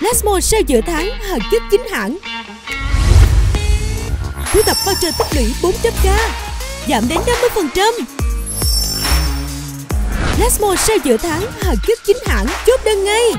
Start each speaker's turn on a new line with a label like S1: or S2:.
S1: Lasmo sale giữa tháng, hàng chất chính hãng. Thu thập voucher tích lũy 400k Giảm đến 50% Lasmo sale giữa tháng, hàng chất chính hãng Chốt đơn ngay.